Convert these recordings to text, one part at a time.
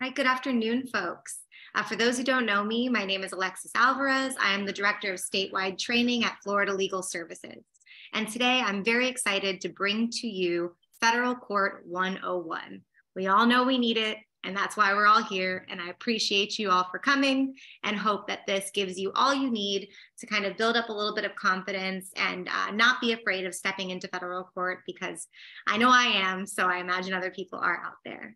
Right, good afternoon, folks. Uh, for those who don't know me, my name is Alexis Alvarez. I am the Director of Statewide Training at Florida Legal Services. And today I'm very excited to bring to you Federal Court 101. We all know we need it, and that's why we're all here. And I appreciate you all for coming and hope that this gives you all you need to kind of build up a little bit of confidence and uh, not be afraid of stepping into federal court because I know I am. So I imagine other people are out there.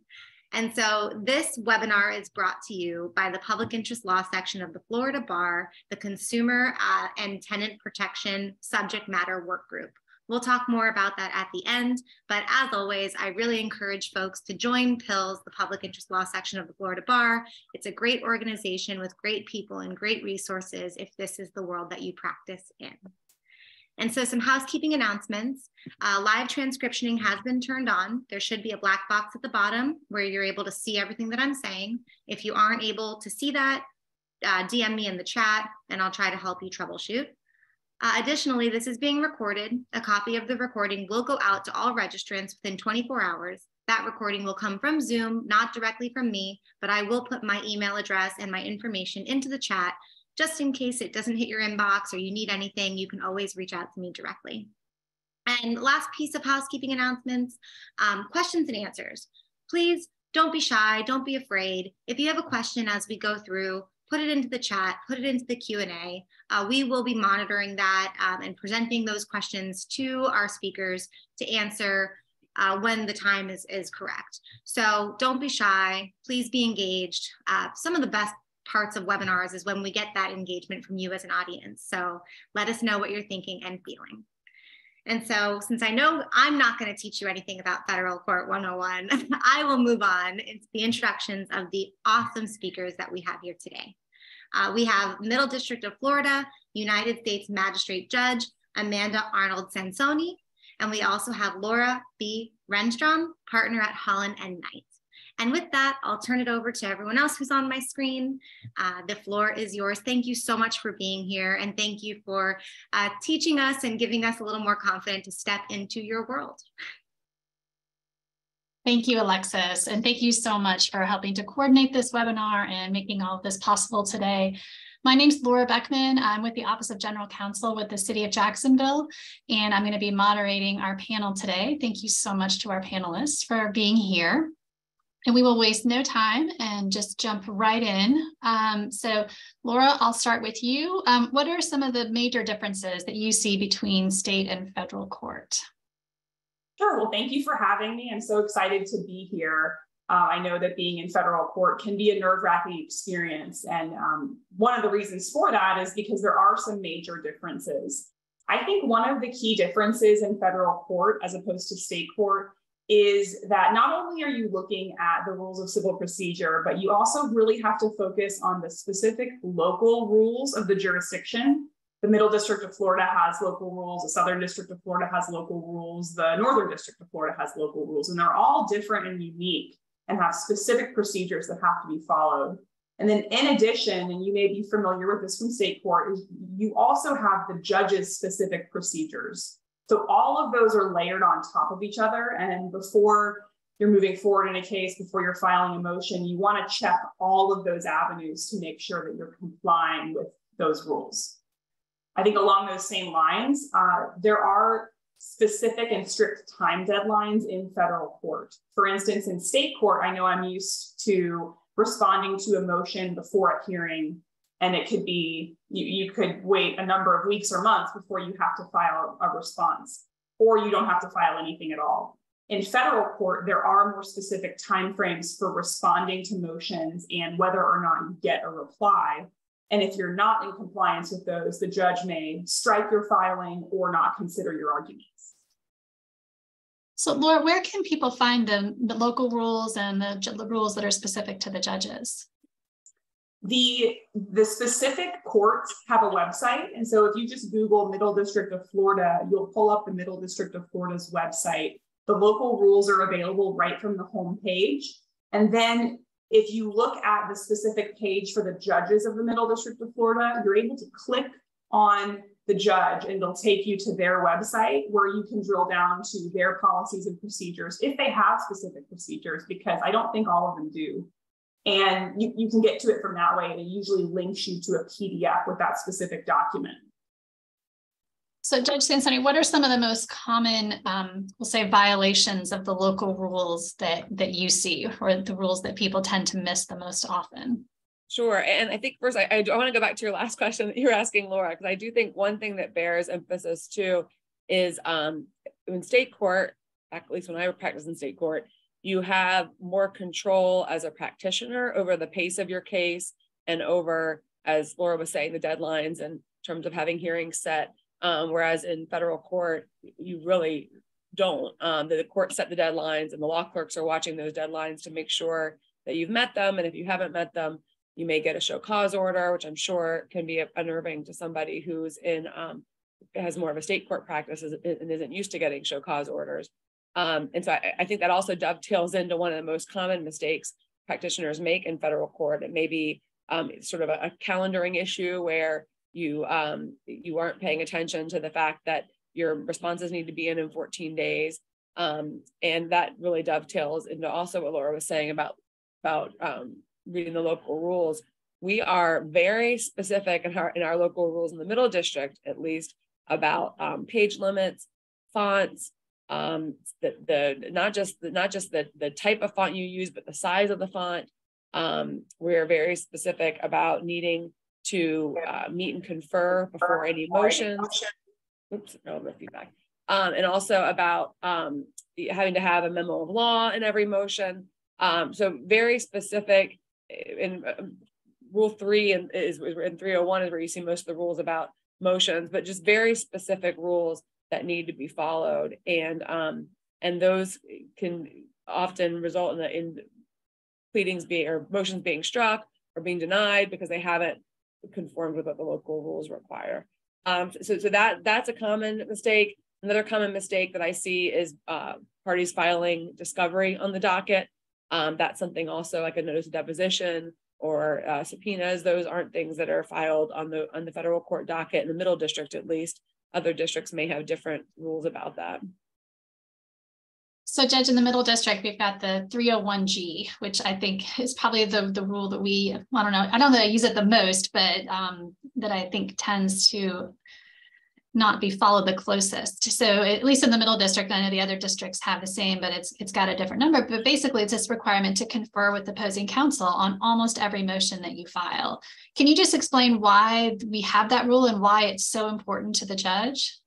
And so this webinar is brought to you by the Public Interest Law section of the Florida Bar, the Consumer uh, and Tenant Protection Subject Matter Work Group. We'll talk more about that at the end, but as always, I really encourage folks to join PILS, the Public Interest Law section of the Florida Bar. It's a great organization with great people and great resources if this is the world that you practice in. And so some housekeeping announcements. Uh, live transcriptioning has been turned on. There should be a black box at the bottom where you're able to see everything that I'm saying. If you aren't able to see that, uh, DM me in the chat and I'll try to help you troubleshoot. Uh, additionally, this is being recorded. A copy of the recording will go out to all registrants within 24 hours. That recording will come from Zoom, not directly from me, but I will put my email address and my information into the chat just in case it doesn't hit your inbox or you need anything, you can always reach out to me directly. And last piece of housekeeping announcements, um, questions and answers. Please don't be shy, don't be afraid. If you have a question as we go through, put it into the chat, put it into the Q&A. Uh, we will be monitoring that um, and presenting those questions to our speakers to answer uh, when the time is, is correct. So don't be shy, please be engaged. Uh, some of the best parts of webinars is when we get that engagement from you as an audience. So let us know what you're thinking and feeling. And so since I know I'm not going to teach you anything about Federal Court 101, I will move on into the introductions of the awesome speakers that we have here today. Uh, we have Middle District of Florida, United States Magistrate Judge Amanda Arnold Sansone, and we also have Laura B. Renstrom, partner at Holland and Knight. And with that, I'll turn it over to everyone else who's on my screen. Uh, the floor is yours. Thank you so much for being here. And thank you for uh, teaching us and giving us a little more confidence to step into your world. Thank you, Alexis. And thank you so much for helping to coordinate this webinar and making all of this possible today. My name is Laura Beckman. I'm with the Office of General Counsel with the City of Jacksonville, and I'm going to be moderating our panel today. Thank you so much to our panelists for being here. And we will waste no time and just jump right in. Um, so Laura, I'll start with you. Um, what are some of the major differences that you see between state and federal court? Sure, well, thank you for having me. I'm so excited to be here. Uh, I know that being in federal court can be a nerve wracking experience. And um, one of the reasons for that is because there are some major differences. I think one of the key differences in federal court as opposed to state court is that not only are you looking at the rules of civil procedure, but you also really have to focus on the specific local rules of the jurisdiction. The Middle District of Florida has local rules, the Southern District of Florida has local rules, the Northern District of Florida has local rules, and they're all different and unique and have specific procedures that have to be followed. And then in addition, and you may be familiar with this from state court, is you also have the judge's specific procedures. So all of those are layered on top of each other. And before you're moving forward in a case, before you're filing a motion, you want to check all of those avenues to make sure that you're complying with those rules. I think along those same lines, uh, there are specific and strict time deadlines in federal court. For instance, in state court, I know I'm used to responding to a motion before a hearing and it could be you, you could wait a number of weeks or months before you have to file a response or you don't have to file anything at all. In federal court there are more specific timeframes for responding to motions and whether or not you get a reply. And if you're not in compliance with those the judge may strike your filing or not consider your arguments. So laura where can people find the, the local rules and the, the rules that are specific to the judges the, the specific courts have a website. And so if you just Google Middle District of Florida, you'll pull up the Middle District of Florida's website. The local rules are available right from the home page. And then if you look at the specific page for the judges of the Middle District of Florida, you're able to click on the judge and it'll take you to their website where you can drill down to their policies and procedures if they have specific procedures, because I don't think all of them do. And you, you can get to it from that way. And it usually links you to a PDF with that specific document. So Judge Sansone, what are some of the most common, um, we'll say violations of the local rules that, that you see or the rules that people tend to miss the most often? Sure. And I think first, I, I, I want to go back to your last question that you were asking, Laura, because I do think one thing that bears emphasis too is um, in state court, at least when I practice in state court, you have more control as a practitioner over the pace of your case and over, as Laura was saying, the deadlines in terms of having hearings set. Um, whereas in federal court, you really don't. Um, the, court set the deadlines and the law clerks are watching those deadlines to make sure that you've met them. And if you haven't met them, you may get a show cause order, which I'm sure can be unnerving to somebody who's in um, has more of a state court practice and isn't used to getting show cause orders. Um, and so I, I, think that also dovetails into one of the most common mistakes practitioners make in federal court. It may be um, sort of a, a, calendaring issue where you um, you aren't paying attention to the fact that your responses need to be in in 14 days. Um, and that really dovetails into also what Laura was saying about about um, reading the local rules. We are very specific in our in our local rules in the middle district, at least, about um, page limits, fonts, um, the, the not just the not just the, the type of font you use, but the size of the font. Um, we're very specific about needing to uh, meet and confer before any motions. Oops, no, the feedback. Um, and also about um, having to have a memo of law in every motion. Um, so very specific. In uh, rule three and is, is in 301 is where you see most of the rules about motions, but just very specific rules that need to be followed. And um, and those can often result in the in pleadings being or motions being struck or being denied because they haven't conformed with what the local rules require. Um, so, so that that's a common mistake. Another common mistake that I see is uh, parties filing discovery on the docket. Um, that's something also like a notice of deposition or uh, subpoenas. Those aren't things that are filed on the on the federal court docket in the middle district, at least. Other districts may have different rules about that. So Judge, in the middle district, we've got the 301G, which I think is probably the, the rule that we, I don't know, I don't know that I use it the most, but um, that I think tends to not be followed the closest. So at least in the middle district, I know the other districts have the same, but it's it's got a different number. But basically, it's this requirement to confer with opposing counsel on almost every motion that you file. Can you just explain why we have that rule and why it's so important to the judge?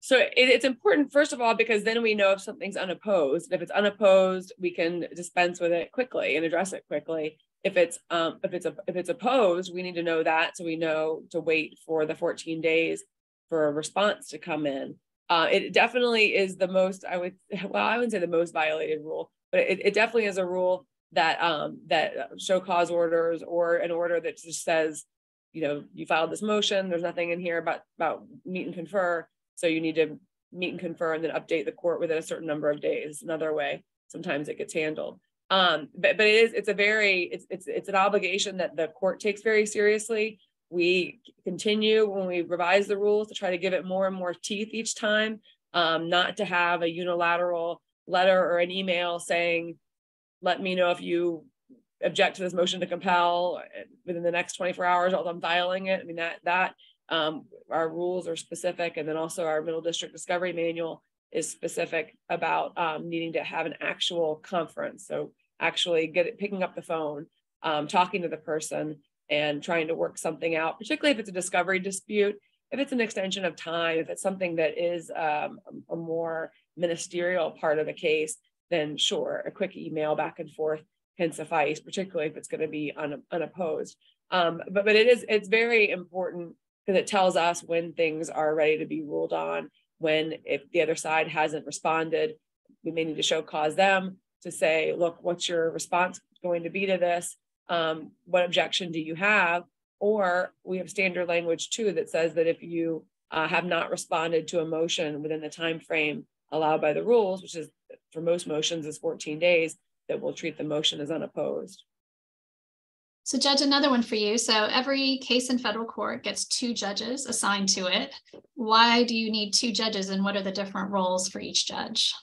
So it, it's important, first of all, because then we know if something's unopposed. If it's unopposed, we can dispense with it quickly and address it quickly. If it's um, if it's a, if it's opposed, we need to know that so we know to wait for the 14 days for a response to come in. Uh, it definitely is the most, I would, well, I wouldn't say the most violated rule, but it, it definitely is a rule that um, that show cause orders or an order that just says, you know, you filed this motion, there's nothing in here about about meet and confer, so you need to meet and confer and then update the court within a certain number of days. Another way sometimes it gets handled. Um, but but it is it's a very it's it's it's an obligation that the court takes very seriously. We continue when we revise the rules to try to give it more and more teeth each time, um, not to have a unilateral letter or an email saying, let me know if you object to this motion to compel within the next 24 hours while I'm filing it. I mean, that, that um, our rules are specific. And then also our middle district discovery manual is specific about um, needing to have an actual conference. So actually get it, picking up the phone, um, talking to the person and trying to work something out, particularly if it's a discovery dispute. If it's an extension of time, if it's something that is um, a more ministerial part of the case, then sure, a quick email back and forth can suffice, particularly if it's going to be un, unopposed. Um, but but it is it's very important because it tells us when things are ready to be ruled on. When if the other side hasn't responded, we may need to show cause them to say, look, what's your response going to be to this? Um, what objection do you have? Or we have standard language too that says that if you uh, have not responded to a motion within the time frame allowed by the rules, which is for most motions is 14 days, that we'll treat the motion as unopposed. So, Judge, another one for you. So, every case in federal court gets two judges assigned to it. Why do you need two judges, and what are the different roles for each judge?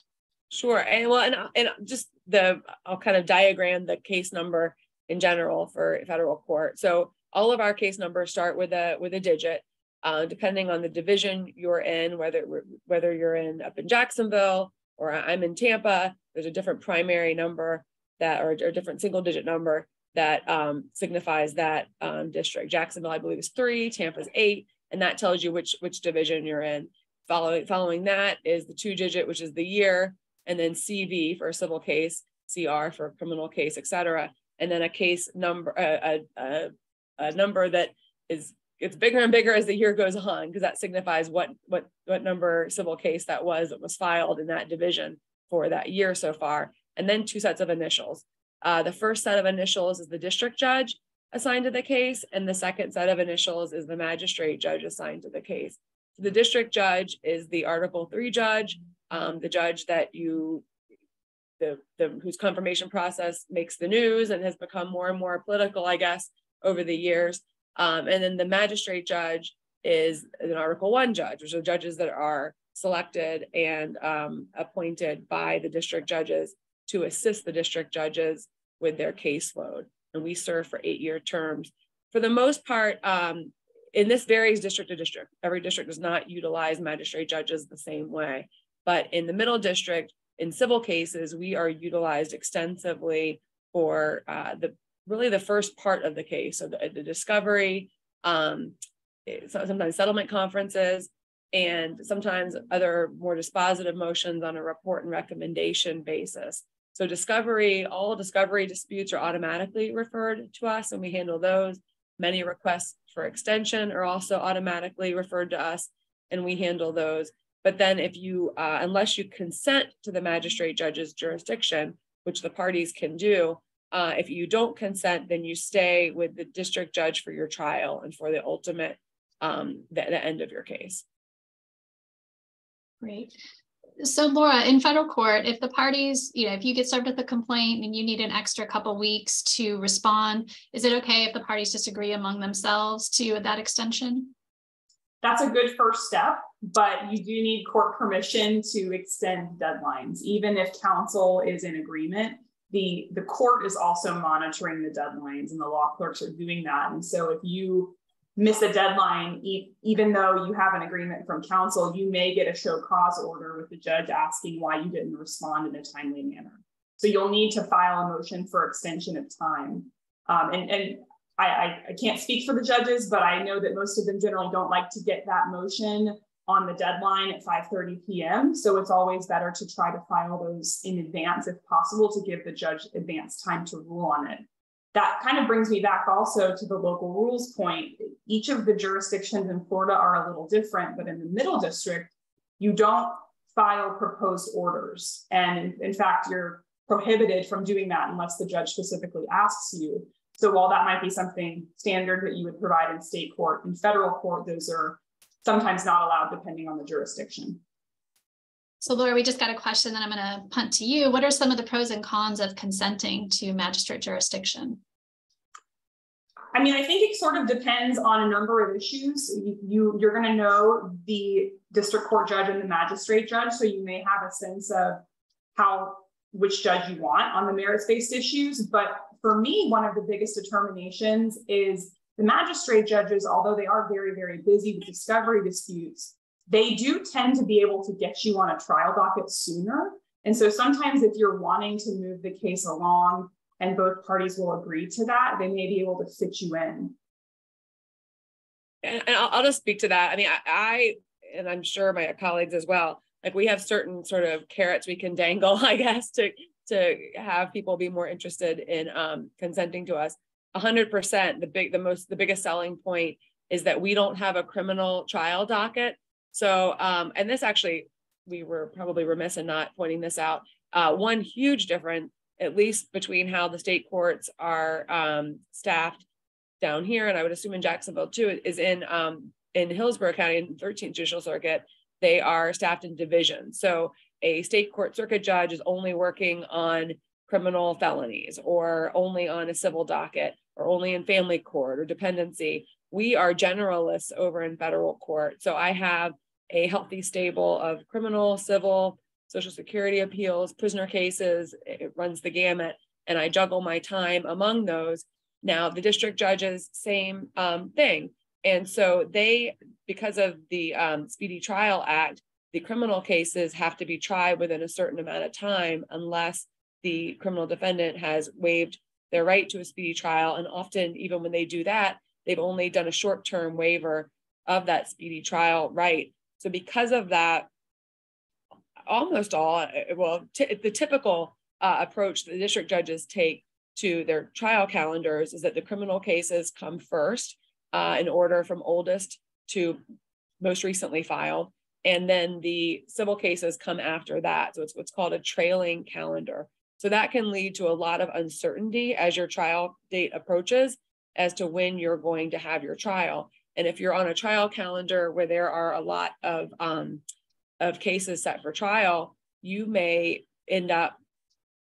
Sure, and well, and, and just the I'll kind of diagram the case number in general for federal court. So all of our case numbers start with a with a digit, uh, depending on the division you're in, whether whether you're in up in Jacksonville or I'm in Tampa. There's a different primary number that or, a different single digit number that um, signifies that um, district. Jacksonville, I believe, is three. Tampa's eight, and that tells you which which division you're in. Following following that is the two digit, which is the year, and then CV for a civil case, CR for a criminal case, etc. And then a case number, a, a, a number that is gets bigger and bigger as the year goes on because that signifies what what what number civil case that was that was filed in that division for that year so far and then two sets of initials. Uh, the first set of initials is the district judge assigned to the case and the second set of initials is the magistrate judge assigned to the case. The district judge is the article 3 judge um, the judge that you the, the whose confirmation process makes the news and has become more and more political i guess over the years. Um, and then the magistrate judge is an Article One judge, which are judges that are selected and um, appointed by the district judges to assist the district judges with their caseload. And we serve for eight year terms. For the most part, um, and this varies district to district. Every district does not utilize magistrate judges the same way. But in the middle district, in civil cases, we are utilized extensively for uh, the really the first part of the case. So the, the discovery, um, sometimes settlement conferences, and sometimes other more dispositive motions on a report and recommendation basis. So discovery, all discovery disputes are automatically referred to us and we handle those. Many requests for extension are also automatically referred to us and we handle those. But then if you, uh, unless you consent to the magistrate judge's jurisdiction, which the parties can do, uh, if you don't consent, then you stay with the district judge for your trial and for the ultimate, um, the, the end of your case. Great. So Laura, in federal court, if the parties, you know, if you get served with a complaint and you need an extra couple weeks to respond, is it okay if the parties disagree among themselves to that extension? That's a good first step, but you do need court permission to extend deadlines, even if counsel is in agreement the the court is also monitoring the deadlines and the law clerks are doing that. And so if you miss a deadline e- even though you have an agreement from counsel you may get a show cause order with the judge asking why you didn't respond in a timely manner. So you'll need to file a motion for extension of time. Um, and, and I, I, I can't speak for the judges but i know that most of them generally don't like to get that motion on the deadline at 5:30 p.m. So it's always better to try to file those in advance if possible to give the judge advance time to rule on it. That kind of brings me back also to the local rules point. Each of the jurisdictions in Florida are a little different, but in the middle district, you don't file proposed orders. And in, in fact, you're prohibited from doing that unless the judge specifically asks you. So while that might be something standard that you would provide in state court, in federal court, those are sometimes not allowed depending on the jurisdiction. So Laura, we just got a question that I'm going to punt to you. What are some of the pros and cons of consenting to magistrate jurisdiction? I mean, I think it sort of depends on a number of issues. You, you you're going to know the district court judge and the magistrate judge, so you may have a sense of how which judge you want on the merits-based issues. But for me, one of the biggest determinations is the magistrate judges, although they are very, very busy with discovery disputes, they do tend to be able to get you on a trial docket sooner. And so sometimes if you're wanting to move the case along and both parties will agree to that, they may be able to fit you in. And, I'll, I'll, just speak to that. I mean, I, I, and I'm sure my colleagues as well, like we have certain sort of carrots we can dangle, I guess, to to have people be more interested in um, consenting to us. 100% the big the most the biggest selling point is that we don't have a criminal trial docket. So um, and this actually we were probably remiss in not pointing this out. Uh, one huge difference at least between how the state courts are um, staffed down here and i would assume in jacksonville too is in um, in hillsborough county in 13th judicial circuit they are staffed in divisions. So a state court circuit judge is only working on criminal felonies or only on a civil docket or only in family court or dependency. We are generalists over in federal court. So I have a healthy stable of criminal, civil, social security appeals, prisoner cases. It runs the gamut. and I juggle my time among those. Now, the district judges, same um, thing. And so they, because of the um, Speedy Trial Act, the criminal cases have to be tried within a certain amount of time unless the criminal defendant has waived their right to a speedy trial. And often, even when they do that, they've only done a short term waiver of that speedy trial right. So, because of that, almost all, well, the typical uh, approach the district judges take to their trial calendars is that the criminal cases come first uh, in order from oldest to most recently filed. And then the civil cases come after that. So it's what's called a trailing calendar. So that can lead to a lot of uncertainty as your trial date approaches as to when you're going to have your trial. And if you're on a trial calendar where there are a lot of um, of cases set for trial, you may end up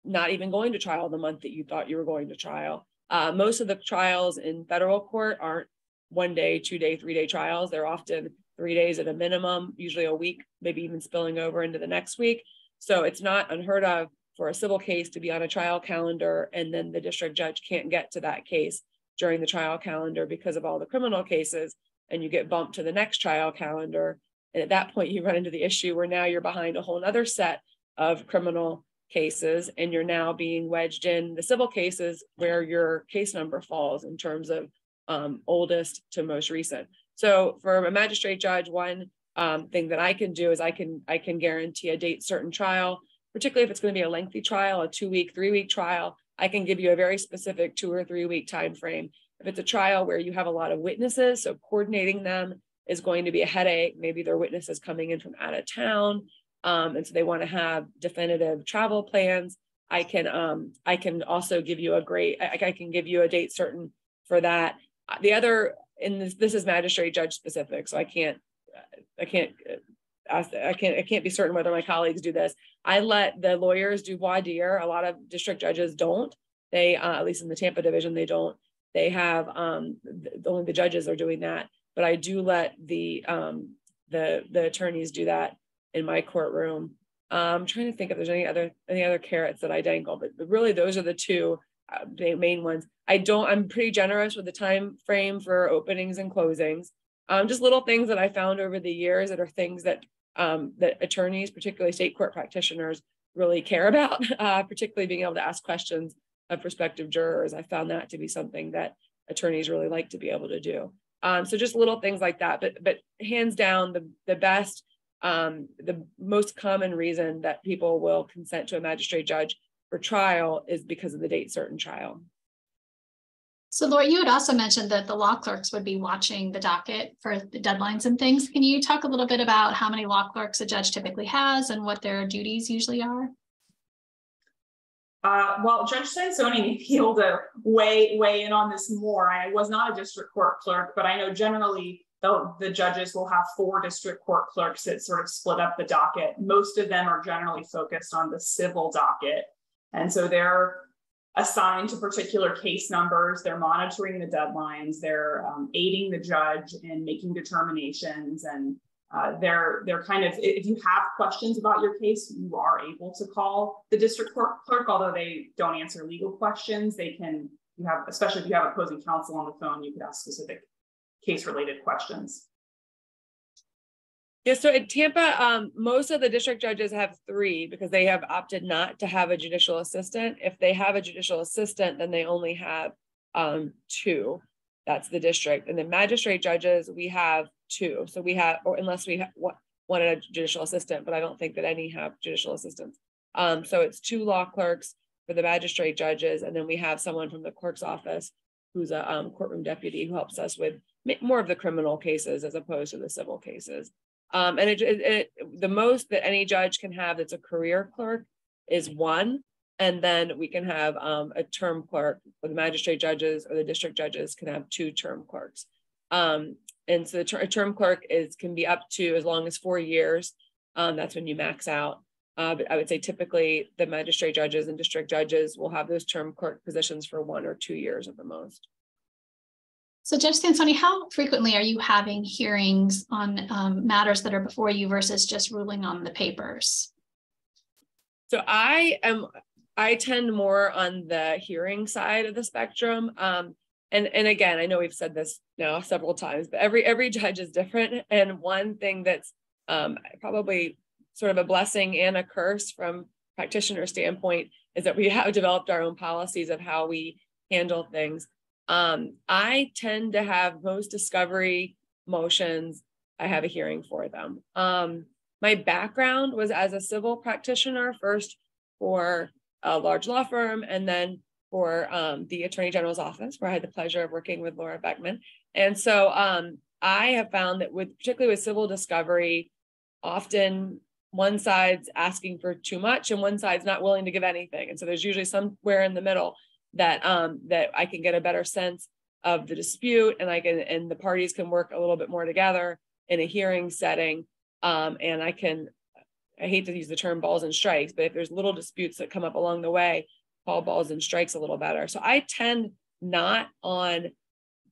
not even going to trial the month that you thought you were going to trial. Uh, most of the trials in federal court aren't one day, two day, three day trials. They're often three days at a minimum, usually a week, maybe even spilling over into the next week. So it's not unheard of for a civil case to be on a trial calendar and then the district judge can't get to that case during the trial calendar because of all the criminal cases and you get bumped to the next trial calendar and at that point you run into the issue where now you're behind a whole other set of criminal cases and you're now being wedged in the civil cases where your case number falls in terms of um, oldest to most recent so for a magistrate judge, one um, thing that I can do is I can I can guarantee a date certain trial, particularly if it's going to be a lengthy trial, a two week, three week trial. I can give you a very specific two or three week time frame. If it's a trial where you have a lot of witnesses, so coordinating them is going to be a headache. Maybe their witnesses coming in from out of town, um, and so they want to have definitive travel plans. I can um, I can also give you a great I, I can give you a date certain for that. The other and this, this is magistrate judge specific, so I can't, I can't ask, I can't, I can't be certain whether my colleagues do this. I let the lawyers do voir dire. A lot of district judges don't. They, uh, at least in the Tampa division, they don't. They have um, only the judges are doing that, but I do let the um, the the attorneys do that in my courtroom. Um, I'm trying to think if there's any other any other carrots that I dangle, but, but really those are the two uh, main ones. I don't, I'm pretty generous with the time frame for openings and closings. Um, just little things that I found over the years that are things that um, that attorneys, particularly state court practitioners, really care about, uh, particularly being able to ask questions of prospective jurors. I found that to be something that attorneys really like to be able to do. Um, so just little things like that, but but hands down, the the best, um, the most common reason that people will consent to a magistrate judge for trial is because of the date certain trial. So Laura, you had also mentioned that the law clerks would be watching the docket for the deadlines and things. Can you talk a little bit about how many law clerks a judge typically has and what their duties usually are? Uh, well, Judge Sansone may be able to weigh, weigh in on this more. I was not a district court clerk, but I know generally the, the judges will have four district court clerks that sort of split up the docket. Most of them are generally focused on the civil docket. And so they're assigned to particular case numbers, they're monitoring the deadlines, they're um, aiding the judge in making determinations and uh, they're they're kind of if you have questions about your case, you are able to call the district court clerk. Although they don't answer legal questions, they can. You have especially if you have opposing counsel on the phone, you could ask specific case related questions. Yeah, so in Tampa, um, most of the district judges have three because they have opted not to have a judicial assistant. If they have a judicial assistant, then they only have um, two. That's the district. And the magistrate judges, we have two. So we have, or unless we have one a judicial assistant, but I don't think that any have judicial assistants. Um, so it's two law clerks for the magistrate judges, and then we have someone from the clerk's office who's a um, courtroom deputy who helps us with more of the criminal cases as opposed to the civil cases. Um, and it, it, it, the most that any judge can have that's a career clerk is one. And then we can have um, a term clerk, or the magistrate judges or the district judges can have two term clerks. Um, and so the ter term clerk is can be up to as long as four years. Um, that's when you max out. Uh, but I would say typically the magistrate judges and district judges will have those term clerk positions for one or two years at the most. So Judge Sansone, how frequently are you having hearings on um, matters that are before you versus just ruling on the papers? So I am I tend more on the hearing side of the spectrum. Um, and and again, I know we've said this now several times, but every every judge is different. And one thing that's um, probably sort of a blessing and a curse from practitioner standpoint is that we have developed our own policies of how we handle things. Um, I tend to have most discovery motions. I have a hearing for them. Um, my background was as a civil practitioner, first for a large law firm, and then for um, the Attorney General's office, where I had the pleasure of working with Laura Beckman. And so um, I have found that with particularly with civil discovery, often one side's asking for too much and one side's not willing to give anything. And so there's usually somewhere in the middle that um, that I can get a better sense of the dispute and I can and the parties can work a little bit more together in a hearing setting. Um, and I can I hate to use the term balls and strikes, but if there's little disputes that come up along the way, call balls and strikes a little better. So I tend not on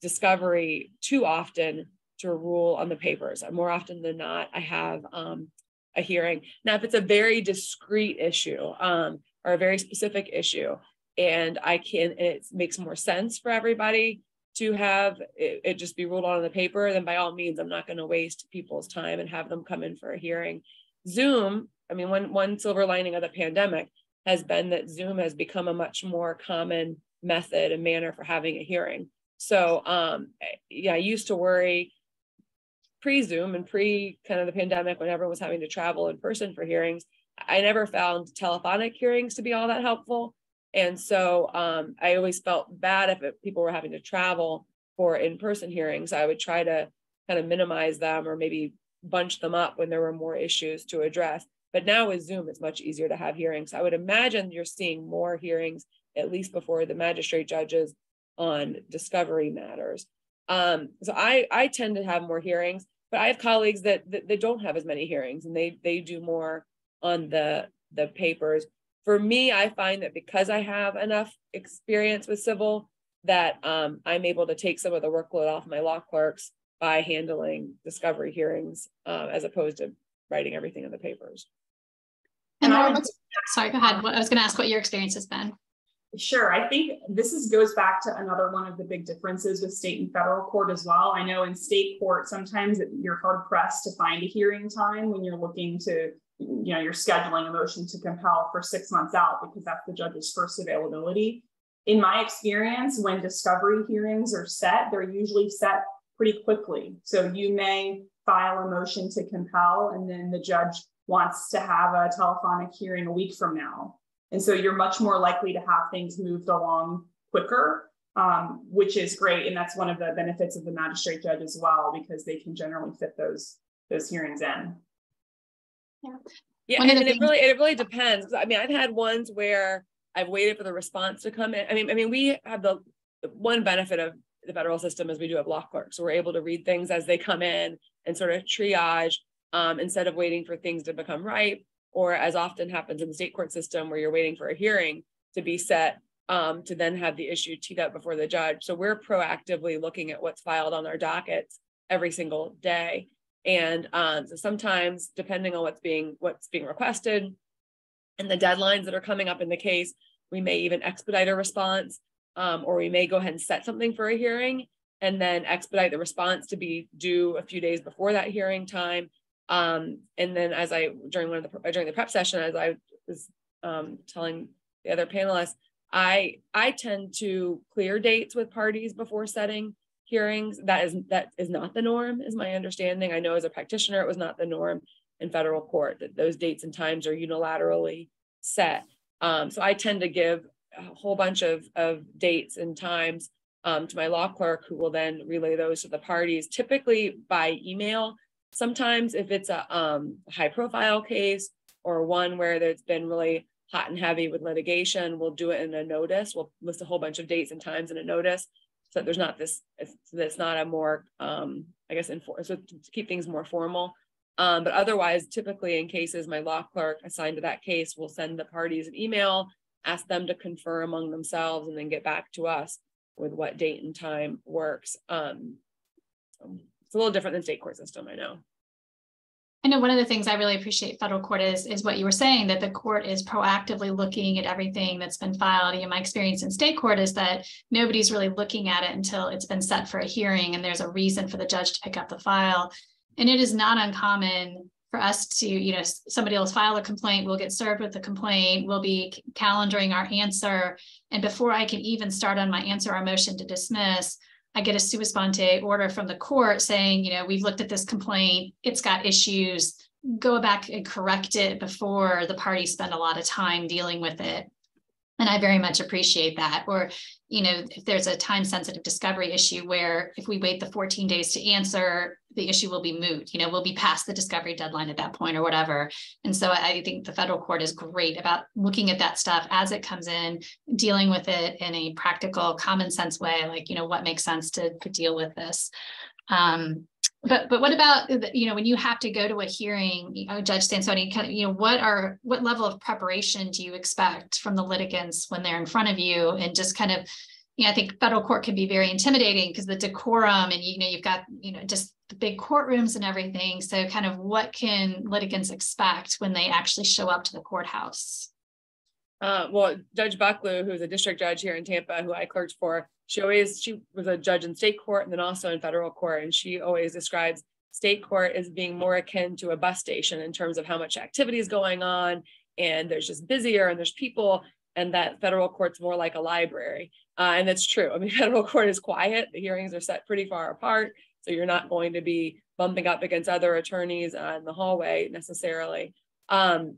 discovery too often to rule on the papers. More often than not, I have um, a hearing. Now, if it's a very discrete issue um, or a very specific issue, and I can, and it makes more sense for everybody to have it, it just be ruled on the paper, then by all means, I'm not going to waste people's time and have them come in for a hearing. Zoom, I mean, one one silver lining of the pandemic has been that Zoom has become a much more common method and manner for having a hearing. So um, yeah, I used to worry pre-Zoom and pre kind of the pandemic when everyone was having to travel in person for hearings. I never found telephonic hearings to be all that helpful. And so um, I always felt bad if it, people were having to travel for in-person hearings. I would try to kind of minimize them or maybe bunch them up when there were more issues to address. But now with Zoom, it's much easier to have hearings. I would imagine you're seeing more hearings, at least before the magistrate judges on discovery matters. Um, so I, I tend to have more hearings, but I have colleagues that, that, that don't have as many hearings and they, they do more on the, the papers. For me, I find that because I have enough experience with civil, that um, I'm able to take some of the workload off my law clerks by handling discovery hearings uh, as opposed to writing everything in the papers. And Laura, sorry, go ahead. I was going to ask what your experience has been. Sure. I think this is goes back to another one of the big differences with state and federal court as well. I know in state court, sometimes you're hard pressed to find a hearing time when you're looking to, you know, you're scheduling a motion to compel for six months out because that's the judge's first availability. In my experience, when discovery hearings are set, they're usually set pretty quickly. So you may file a motion to compel, and then the judge wants to have a telephonic hearing a week from now. And so you're much more likely to have things moved along quicker, um, which is great. And that's one of the benefits of the magistrate judge as well, because they can generally fit those those hearings in. Yeah. Yeah, and, and it really it really depends. I mean, I've had ones where I've waited for the response to come in. I mean, I mean, we have the, one benefit of the federal system is we do have law clerks. So we're able to read things as they come in and sort of triage um, instead of waiting for things to become ripe, or as often happens in the state court system where you're waiting for a hearing to be set um, to then have the issue teed up before the judge. So we're proactively looking at what's filed on our dockets every single day. And um, so sometimes, depending on what's being what's being requested and the deadlines that are coming up in the case, we may even expedite a response um, or we may go ahead and set something for a hearing and then expedite the response to be due a few days before that hearing time. Um, and then as I, during one of the, during the prep session, as I was um, telling the other panelists, I, I tend to clear dates with parties before setting hearings. That is, that is not the norm is my understanding. I know as a practitioner, it was not the norm in federal court that those dates and times are unilaterally set. Um, so I tend to give a whole bunch of, of dates and times um, to my law clerk, who will then relay those to the parties, typically by email. Sometimes, if it's a um, high profile case or one where there's been really hot and heavy with litigation, we'll do it in a notice. We'll list a whole bunch of dates and times in a notice so there's not this, so it's not a more, um, I guess, enforce, so to keep things more formal. Um, but otherwise, typically in cases, my law clerk assigned to that case will send the parties an email ask them to confer among themselves and then get back to us with what date and time works. Um, it's a little different than state court system, I know. I know one of the things I really appreciate federal court is is what you were saying that the court is proactively looking at everything that's been filed. In my experience in state court is that nobody's really looking at it until it's been set for a hearing and there's a reason for the judge to pick up the file. And it is not uncommon for us to, you know, somebody else file a complaint, we'll get served with the complaint, we'll be calendaring our answer. And before I can even start on my answer or motion to dismiss, I get a sua sponte order from the court saying, you know, we've looked at this complaint, it's got issues, go back and correct it before the parties spend a lot of time dealing with it. And I very much appreciate that. Or, you know, if there's a time sensitive discovery issue where if we wait the 14 days to answer, the issue will be moot, you know, we'll be past the discovery deadline at that point or whatever. And so I think the federal court is great about looking at that stuff as it comes in, dealing with it in a practical, common sense way, like, you know, what makes sense to, to deal with this. Um, but but what about uh, you know when you have to go to a hearing, you know, Judge Sansone, kind of, you know what are what level of preparation do you expect from the litigants when they're in front of you, and just kind of you know I think federal court can be very intimidating because the decorum and you know you've got you know just the big courtrooms and everything. So kind of what can litigants expect when they actually show up to the courthouse? Uh, well, Judge Bucklew, who's a district judge here in Tampa, who I clerked for, she always she was a judge in state court and then also in federal court, and she always describes state court as being more akin to a bus station in terms of how much activity is going on, and there's just busier and there's people, and that federal court's more like a library, uh, and that's true. I mean, federal court is quiet; the hearings are set pretty far apart, so you're not going to be bumping up against other attorneys uh, in the hallway necessarily. Um,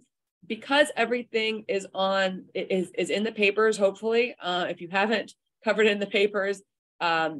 because everything is on is is in the papers hopefully uh, if you haven't covered in the papers um,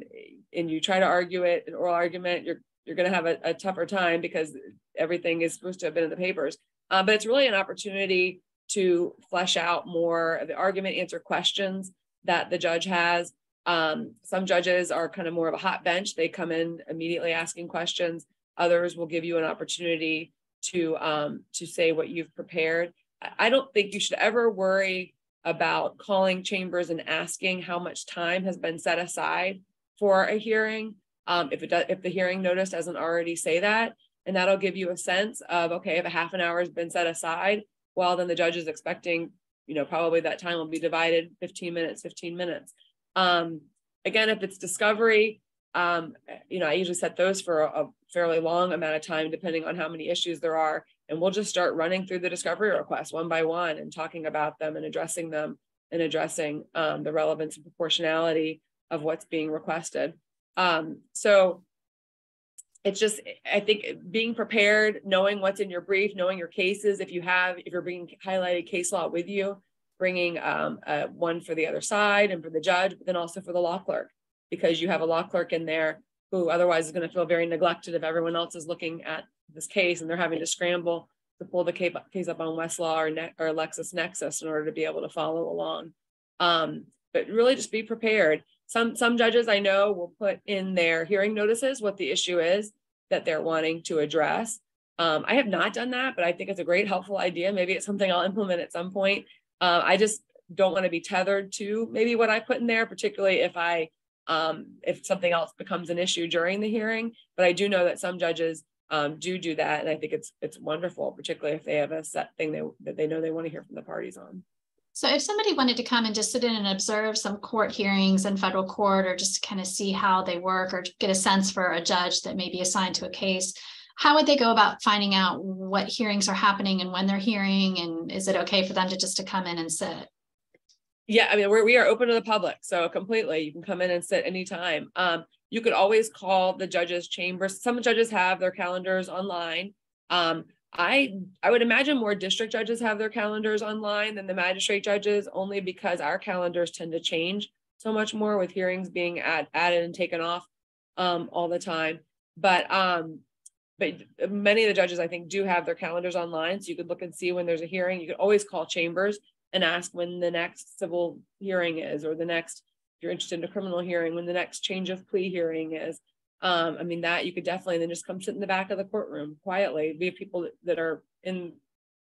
and you try to argue it an oral argument you're you're going to have a, a, tougher time because everything is supposed to have been in the papers. Uh, but it's really an opportunity to flesh out more of the argument answer questions that the judge has. Um, some judges are kind of more of a hot bench. They come in immediately asking questions. Others will give you an opportunity to um, to say what you've prepared. I don't think you should ever worry about calling chambers and asking how much time has been set aside for a hearing. Um, if it does, if the hearing notice doesn't already say that, and that'll give you a sense of okay, if a half an hour has been set aside, well, then the judge is expecting, you know, probably that time will be divided 15 minutes, 15 minutes. Um, again, if it's discovery, um, you know, I usually set those for a, a fairly long amount of time, depending on how many issues there are. And we'll just start running through the discovery requests one by one and talking about them and addressing them and addressing um, the relevance and proportionality of what's being requested. Um, so it's just, I think being prepared, knowing what's in your brief, knowing your cases, if you have, if you're bringing highlighted case law with you, bringing um, uh, one for the other side and for the judge, but then also for the law clerk, because you have a law clerk in there who otherwise is going to feel very neglected if everyone else is looking at this case and they're having to scramble to pull the case up on Westlaw or, ne- or LexisNexis in order to be able to follow along. Um, but really just be prepared. Some, some judges I know will put in their hearing notices what the issue is that they're wanting to address. Um, I have not done that, but I think it's a great helpful idea. Maybe it's something I'll implement at some point. Uh, I just don't want to be tethered to maybe what I put in there, particularly if I um, if something else becomes an issue during the hearing. But I do know that some judges um, do do that, and I think it's it's wonderful, particularly if they have a set thing they, that they know they want to hear from the parties on. So if somebody wanted to come and just sit in and observe some court hearings in federal court, or just kind of see how they work, or get a sense for a judge that may be assigned to a case, how would they go about finding out what hearings are happening and when they're hearing, and is it okay for them to just to come in and sit? Yeah, I mean, we're, we are open to the public. So completely, you can come in and sit anytime. Um, you could always call the judges chambers. Some judges have their calendars online. Um, I I would imagine more district judges have their calendars online than the magistrate judges, only because our calendars tend to change so much more with hearings being add, added and taken off um, all the time. But um, but many of the judges I think do have their calendars online, so you could look and see when there's a hearing. You could always call chambers and ask when the next civil hearing is or the next if you're interested in a criminal hearing when the next change of plea hearing is. Um, i mean that you could definitely then just come sit in the back of the courtroom quietly. We have people that are in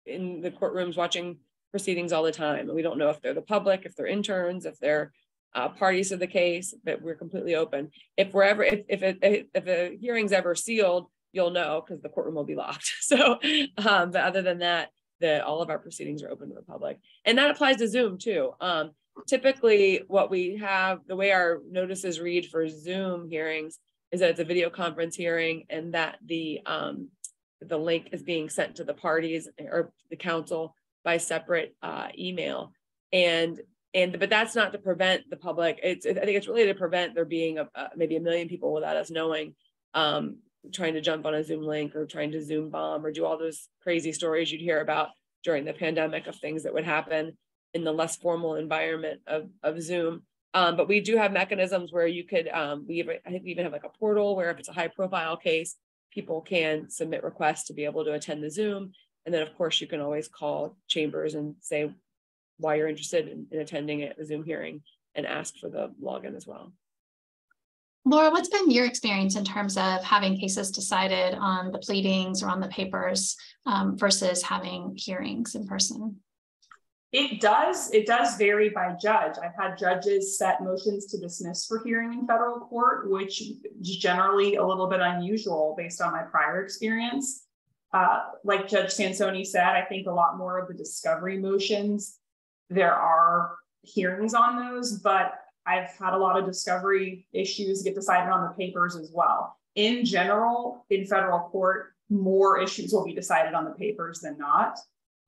in the courtrooms watching proceedings all the time. And we don't know if they're the public if they're interns if they're uh, parties of the case but we're completely open. If we're ever if if, it, if a hearing's ever sealed you'll know because the courtroom will be locked. So, um, but other than that, the all of our proceedings are open to the public, and that applies to Zoom too. Um, typically, what we have, the way our notices read for Zoom hearings is that it's a video conference hearing, and that the um, the link is being sent to the parties or the counsel by separate uh, email, and and but that's not to prevent the public. It's I think it's really to prevent there being a, a maybe a million people without us knowing um, trying to jump on a Zoom link or trying to Zoom bomb or do all those crazy stories you'd hear about during the pandemic of things that would happen in the less formal environment of, of Zoom. Um, but we do have mechanisms where you could, um, we even, I think we even have like a portal where if it's a high profile case, people can submit requests to be able to attend the Zoom. And then of course you can always call chambers and say why you're interested in, in attending a Zoom hearing and ask for the login as well. Laura, what's been your experience in terms of having cases decided on the pleadings or on the papers um, versus having hearings in person? It does. It does vary by judge. I've had judges set motions to dismiss for hearing in federal court, which is generally a little bit unusual based on my prior experience. Uh, like Judge Sansone said, I think a lot more of the discovery motions, there are hearings on those, but I've had a lot of discovery issues get decided on the papers as well. In general, in federal court, more issues will be decided on the papers than not.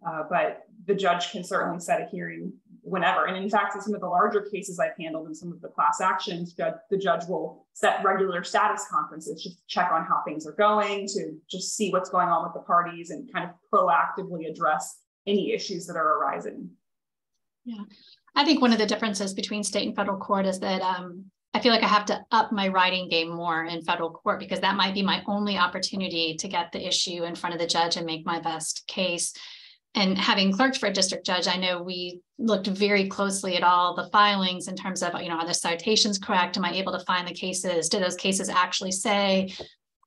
Uh, but the judge can certainly set a hearing whenever. And in fact, in some of the larger cases I've handled in some of the class actions, the judge will set regular status conferences just to check on how things are going, to just see what's going on with the parties and kind of proactively address any issues that are arising. Yeah. I think one of the differences between state and federal court is that um, I feel like I have to up my writing game more in federal court because that might be my only opportunity to get the issue in front of the judge and make my best case. And having clerked for a district judge, I know we looked very closely at all the filings in terms of, you know, are the citations correct? Am I able to find the cases? Do those cases actually say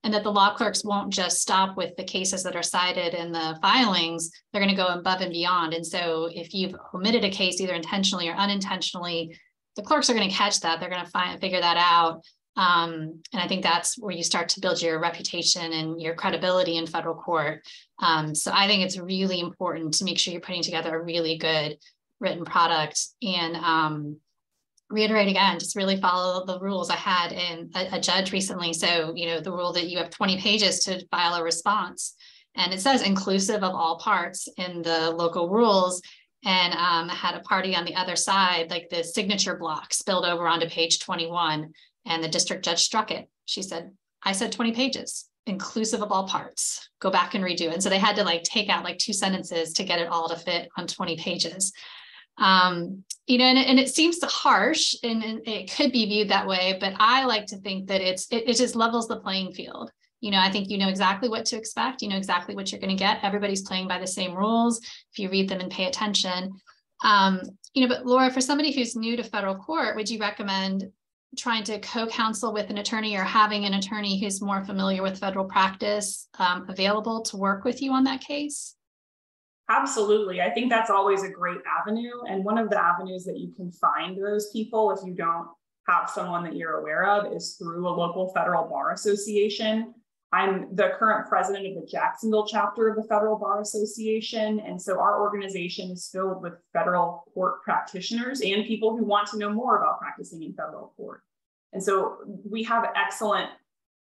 and that the law clerks won't just stop with the cases that are cited in the filings they're going to go above and beyond. And so if you've omitted a case either intentionally or unintentionally the clerks are going to catch that. They're going to find figure that out. Um, and i think that's where you start to build your reputation and your credibility in federal court. Um, so i think it's really important to make sure you're putting together a really good written product. And um, reiterate again, just really follow the rules. I had in a, a, judge recently. So, you know, the rule that you have 20 pages to file a response. And it says inclusive of all parts in the local rules. And um, I had a party on the other side, like the signature block spilled over onto page 21. And the district judge struck it. She said, I said 20 pages, inclusive of all parts. Go back and redo it. And so they had to like take out like two sentences to get it all to fit on 20 pages um, you know, and, and it seems harsh and, and, it could be viewed that way, but I like to think that it's it, it just levels the playing field. You know, I think you know exactly what to expect. You know exactly what you're going to get. Everybody's playing by the same rules if you read them and pay attention. Um, you know, but Laura, for somebody who's new to federal court, would you recommend trying to co-counsel with an attorney or having an attorney who's more familiar with federal practice um, available to work with you on that case? Absolutely. I think that's always a great avenue. And one of the avenues that you can find those people if you don't have someone that you're aware of is through a local federal bar association. I'm the current president of the Jacksonville chapter of the Federal Bar Association. And so our organization is filled with federal court practitioners and people who want to know more about practicing in federal court. And so we have excellent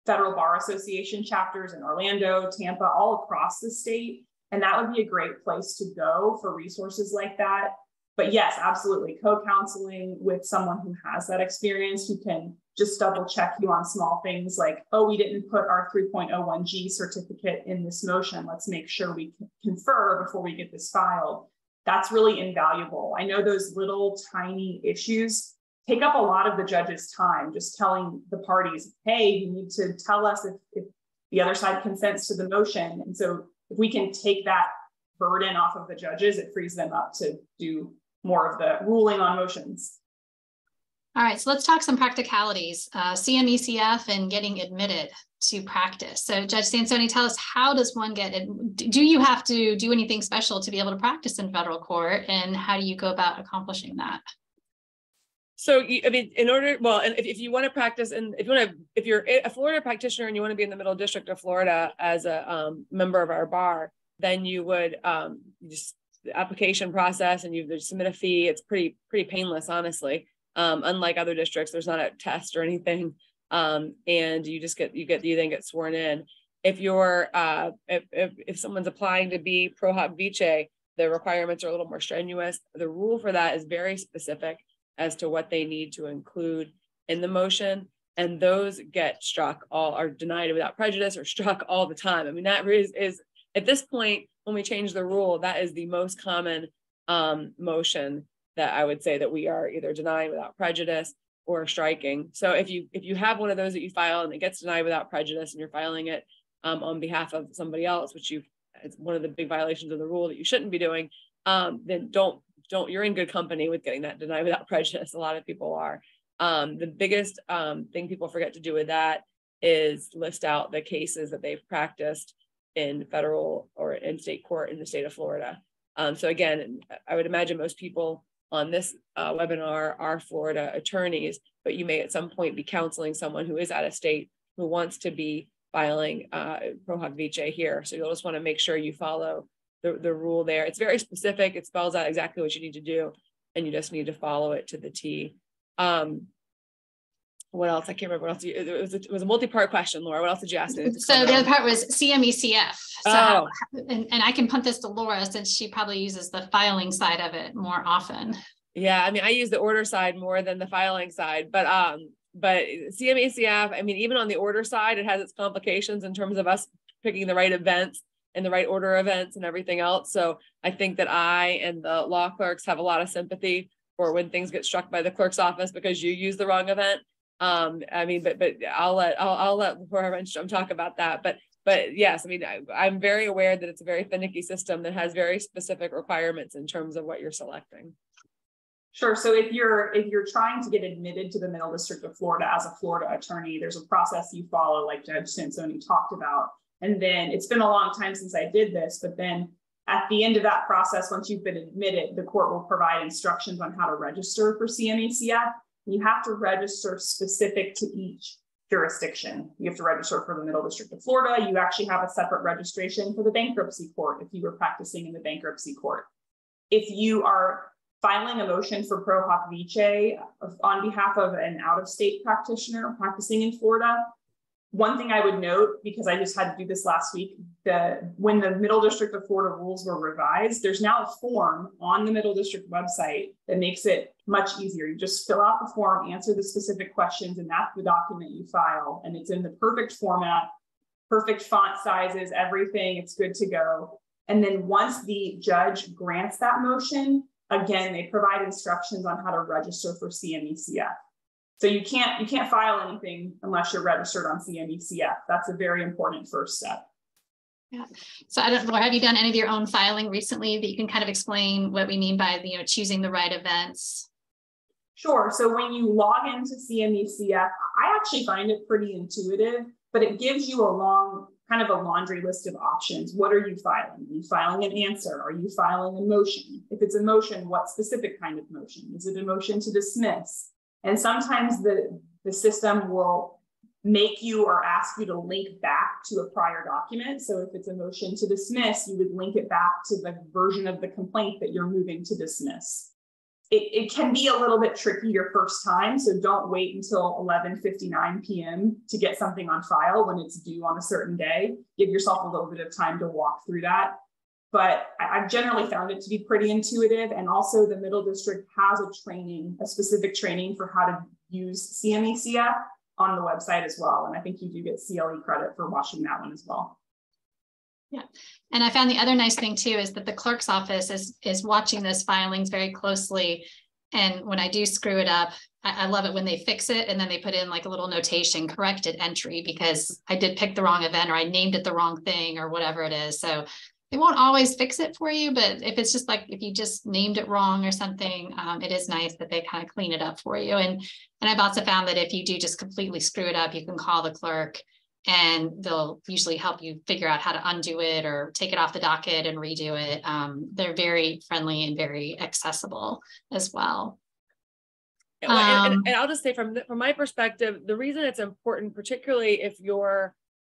Federal Bar Association chapters in Orlando, Tampa, all across the state. And that would be a great place to go for resources like that. But yes, absolutely. Co counseling with someone who has that experience who can just double check you on small things like, oh, we didn't put our 3.01G certificate in this motion. Let's make sure we confer before we get this filed. That's really invaluable. I know those little tiny issues take up a lot of the judge's time, just telling the parties, hey, you need to tell us if, if the other side consents to the motion. And so if we can take that burden off of the judges, it frees them up to do more of the ruling on motions. All right, so let's talk some practicalities. Uh, CMECF and getting admitted to practice. So Judge Sansone, tell us how does one get? Do you have to do anything special to be able to practice in federal court and how do you go about accomplishing that? So I mean, in order, well, and if, if you want to practice and if you want to, if you're a Florida practitioner and you want to be in the middle district of Florida as a um, member of our bar, then you would um, just the application process and you submit a fee. It's pretty, pretty painless, honestly. Um, unlike other districts, there's not a test or anything. Um, and you just get, you get, you then get sworn in. If you're, uh, if, if, if someone's applying to be Pro Hac Vice, the requirements are a little more strenuous. The rule for that is very specific as to what they need to include in the motion. And those get struck all are denied without prejudice or struck all the time. I mean, that is, is at this point, when we change the rule, that is the most common um, motion that I would say that we are either denying without prejudice or striking. So if you if you have one of those that you file and it gets denied without prejudice and you're filing it um, on behalf of somebody else, which you it's one of the big violations of the rule that you shouldn't be doing, um, then don't don't you're in good company with getting that denied without prejudice. A lot of people are. Um, the biggest um, thing people forget to do with that is list out the cases that they've practiced in federal or in state court in the state of Florida. Um, so again, I would imagine most people on this uh, webinar are Florida attorneys, but you may at some point be counseling someone who is out of state who wants to be filing uh, Pro Hac Vice here. So you'll just want to make sure you follow the, the rule there. It's very specific. It spells out exactly what you need to do, and you just need to follow it to the T. Um, what else? I can't remember what else. You, it, was a, it was a multi-part question, Laura. What else did you ask me? So the other part was CMECF. So, oh. and, and I can punt this to Laura since she probably uses the filing side of it more often. Yeah, I mean, I use the order side more than the filing side, but um, but CMECF, I mean, even on the order side, it has its complications in terms of us picking the right events in the right order events and everything else. So I think that I and the law clerks have a lot of sympathy for when things get struck by the clerk's office because you use the wrong event. Um, I mean, but but I'll let I'll, I'll let Laura Renstrom talk about that. But but yes, I mean, I, I'm very aware that it's a very finicky system that has very specific requirements in terms of what you're selecting. Sure. So if you're if you're trying to get admitted to the Middle District of Florida as a Florida attorney, there's a process you follow, like Judge Sansone talked about. And then it's been a long time since I did this, but then at the end of that process, once you've been admitted, the court will provide instructions on how to register for CMECF. You have to register specific to each jurisdiction. You have to register for the Middle District of Florida. You actually have a separate registration for the bankruptcy court if you were practicing in the bankruptcy court. If you are filing a motion for Pro Hac Vice on behalf of an out of state practitioner practicing in Florida, one thing I would note, because I just had to do this last week, that when the Middle District of Florida rules were revised, there's now a form on the Middle District website that makes it much easier. You just fill out the form, answer the specific questions, and that's the document you file. And it's in the perfect format, perfect font sizes, everything. It's good to go. And then once the judge grants that motion, again, they provide instructions on how to register for CMECF. So you can't you can't file anything unless you're registered on CMECF. That's a very important first step. Yeah. So I don't know, have you done any of your own filing recently that you can kind of explain what we mean by you know choosing the right events? Sure. So when you log into CMECF, I actually find it pretty intuitive, but it gives you a long kind of a laundry list of options. What are you filing? Are you filing an answer? Are you filing a motion? If it's a motion, what specific kind of motion? Is it a motion to dismiss? And sometimes the, the system will make you or ask you to link back to a prior document. So if it's a motion to dismiss, you would link it back to the version of the complaint that you're moving to dismiss. It, it can be a little bit tricky your first time, so don't wait until 11:59 p.m. to get something on file when it's due on a certain day. Give yourself a little bit of time to walk through that but I've generally found it to be pretty intuitive. And also the middle district has a training, a specific training for how to use CMECF on the website as well. And I think you do get CLE credit for watching that one as well. Yeah. And I found the other nice thing too is that the clerk's office is is watching those filings very closely. And when I do screw it up, I, I, love it when they fix it and then they put in like a little notation, corrected entry, because I did pick the wrong event or I named it the wrong thing or whatever it is. So they won't always fix it for you, but if it's just like if you just named it wrong or something, um, it is nice that they kind of clean it up for you. And and I've also found that if you do just completely screw it up, you can call the clerk and they'll usually help you figure out how to undo it or take it off the docket and redo it. Um, they're very friendly and very accessible as well. and, um, and, and, I'll just say from the, from my perspective, the reason it's important, particularly if you're,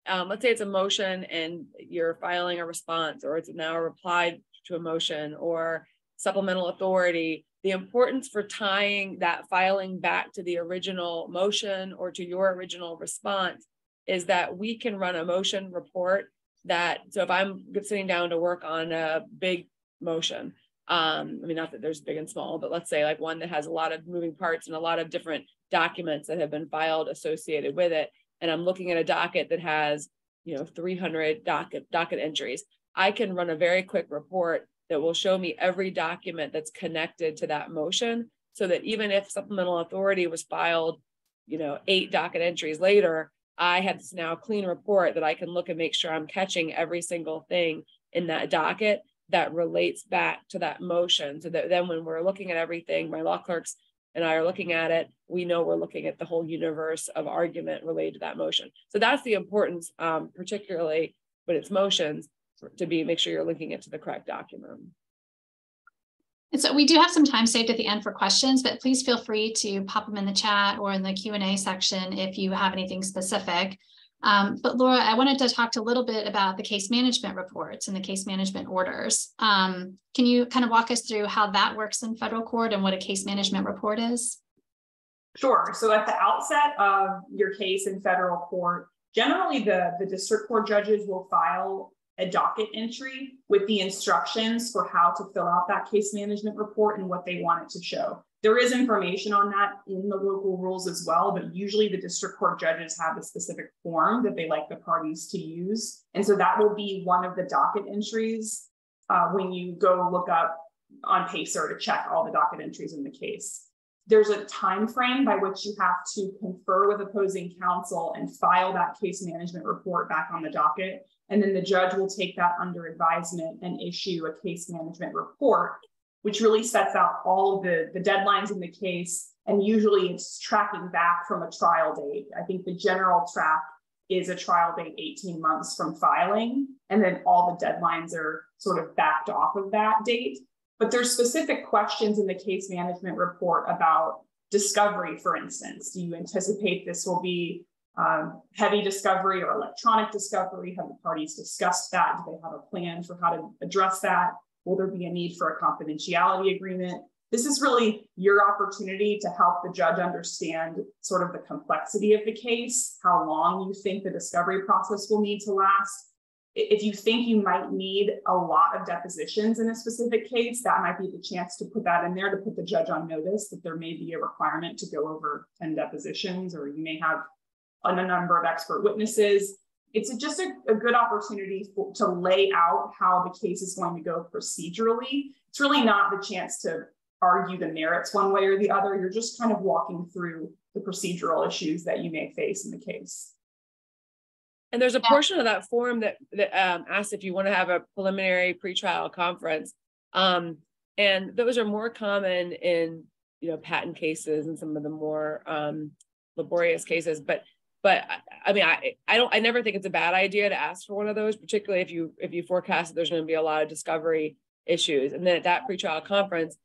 um, let's say it's a motion and you're filing a response, or it's now a reply to a motion, or supplemental authority, the importance for tying that filing back to the original motion or to your original response is that we can run a motion report that so if I'm sitting down to work on a big motion, um, I mean, not that there's big and small, but let's say like one that has a lot of moving parts and a lot of different documents that have been filed associated with it. And I'm looking at a docket that has, you know, 300 docket, docket entries. I can run a very quick report that will show me every document that's connected to that motion so that even if supplemental authority was filed, you know, eight docket entries later, I have this now clean report that I can look and make sure I'm catching every single thing in that docket that relates back to that motion so that then when we're looking at everything my law clerks and I are looking at it, we know we're looking at the whole universe of argument related to that motion. So that's the importance, um, particularly when it's motions, to be make sure you're linking it to the correct document. And so we do have some time saved at the end for questions, but please feel free to pop them in the chat or in the Q&A section if you have anything specific. Um, but Laura, I wanted to talk a little bit about the case management reports and the case management orders. Um, can you kind of walk us through how that works in federal court and what a case management report is? Sure. So at the outset of your case in federal court, generally the, the district court judges will file a docket entry with the instructions for how to fill out that case management report and what they want it to show. There is information on that in the local rules as well, but usually the district court judges have a specific form that they like the parties to use. And so that will be one of the docket entries uh, when you go look up on Pacer to check all the docket entries in the case. There's a time frame by which you have to confer with opposing counsel and file that case management report back on the docket. And then the judge will take that under advisement and issue a case management report which really sets out all of the, the deadlines in the case. And usually it's tracking back from a trial date. I think the general track is a trial date 18 months from filing. And then all the deadlines are sort of backed off of that date. But there's specific questions in the case management report about discovery, for instance. Do you anticipate this will be um, heavy discovery or electronic discovery? Have the parties discussed that? Do they have a plan for how to address that? Will there be a need for a confidentiality agreement? This is really your opportunity to help the judge understand sort of the complexity of the case, how long you think the discovery process will need to last. If you think you might need a lot of depositions in a specific case, that might be the chance to put that in there to put the judge on notice that there may be a requirement to go over 10 depositions, or you may have a number of expert witnesses it's just a, a good opportunity for, to lay out how the case is going to go procedurally. It's really not the chance to argue the merits one way or the other. You're just kind of walking through the procedural issues that you may face in the case. And there's a portion of that form that, that um, asks if you want to have a preliminary pretrial conference. Um, and those are more common in, you know, patent cases and some of the more um, laborious cases. But but I, mean, I, I don't, I never think it's a bad idea to ask for one of those, particularly if you, if you forecast that there's going to be a lot of discovery issues. And then at that pretrial conference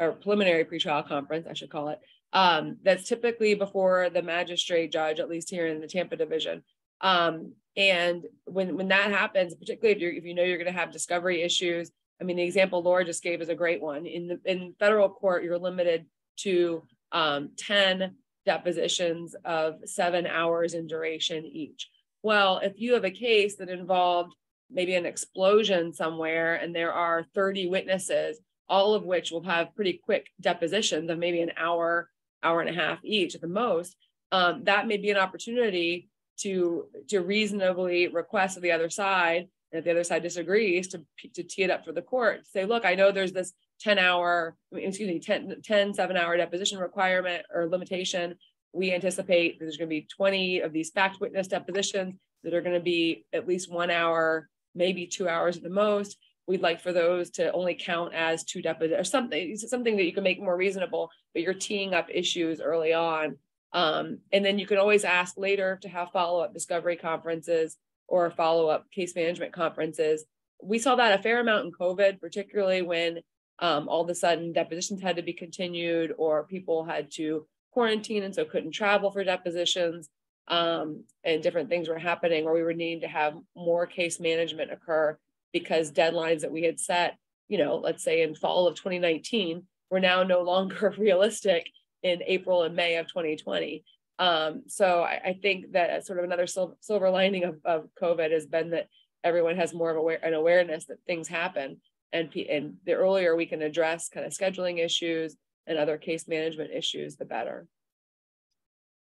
or preliminary pretrial conference, I should call it, um, that's typically before the magistrate judge, at least here in the Tampa division. Um, and when, when that happens, particularly if you if you know you're going to have discovery issues, I mean, the example Laura just gave is a great one. In the in federal court, you're limited to um, 10 depositions of seven hours in duration each. Well, if you have a case that involved maybe an explosion somewhere and there are 30 witnesses, all of which will have pretty quick depositions of maybe an hour, hour and a half each at the most, um, that may be an opportunity to, to reasonably request of the other side, and if the other side disagrees, to, to tee it up for the court. Say, look, I know there's this 10 hour, excuse me, 10, 10 seven hour deposition requirement or limitation. We anticipate there's going to be 20 of these fact witness depositions that are going to be at least one hour, maybe two hours at the most. We'd like for those to only count as two depositions or something, something that you can make more reasonable, but you're teeing up issues early on. Um, and then you can always ask later to have follow-up discovery conferences or follow-up case management conferences. We saw that a fair amount in COVID, particularly when um, all of a sudden depositions had to be continued or people had to quarantine and so couldn't travel for depositions um, and different things were happening or we were needing to have more case management occur because deadlines that we had set, you know, let's say in fall of 2019 were now no longer realistic in April and May of 2020. Um, so I, I, think that sort of another silver, silver lining of, of COVID has been that everyone has more of aware, an awareness that things happen and, and the earlier we can address kind of scheduling issues and other case management issues, the better.